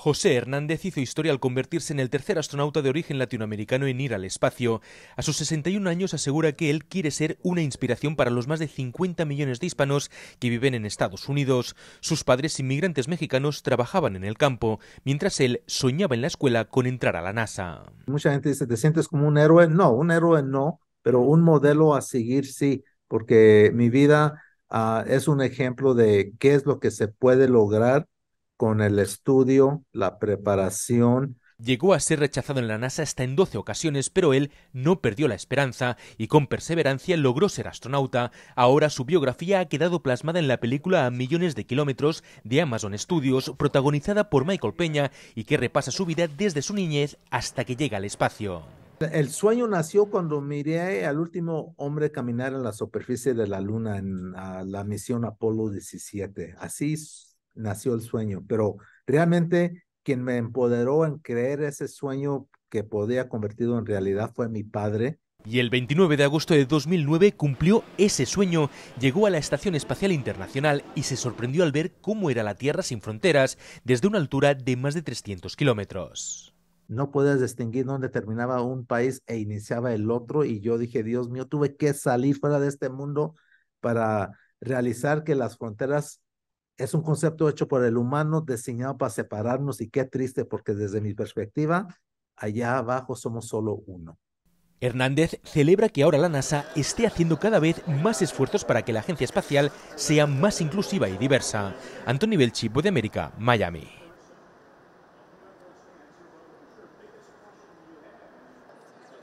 José Hernández hizo historia al convertirse en el tercer astronauta de origen latinoamericano en ir al espacio. A sus 61 años asegura que él quiere ser una inspiración para los más de 50 millones de hispanos que viven en Estados Unidos. Sus padres inmigrantes mexicanos trabajaban en el campo, mientras él soñaba en la escuela con entrar a la NASA. Mucha gente dice, ¿te sientes como un héroe? No, un héroe no, pero un modelo a seguir sí, porque mi vida uh, es un ejemplo de qué es lo que se puede lograr con el estudio, la preparación. Llegó a ser rechazado en la NASA hasta en 12 ocasiones, pero él no perdió la esperanza y con perseverancia logró ser astronauta. Ahora su biografía ha quedado plasmada en la película A Millones de Kilómetros de Amazon Studios, protagonizada por Michael Peña y que repasa su vida desde su niñez hasta que llega al espacio. El sueño nació cuando miré al último hombre caminar en la superficie de la Luna en la misión Apolo 17. Así nació el sueño, pero realmente quien me empoderó en creer ese sueño que podía convertido en realidad fue mi padre. Y el 29 de agosto de 2009 cumplió ese sueño, llegó a la Estación Espacial Internacional y se sorprendió al ver cómo era la Tierra sin fronteras desde una altura de más de 300 kilómetros. No puedes distinguir dónde terminaba un país e iniciaba el otro y yo dije, Dios mío, tuve que salir fuera de este mundo para realizar que las fronteras es un concepto hecho por el humano, diseñado para separarnos y qué triste porque desde mi perspectiva, allá abajo somos solo uno. Hernández celebra que ahora la NASA esté haciendo cada vez más esfuerzos para que la agencia espacial sea más inclusiva y diversa. Anthony Belchi, de América, Miami.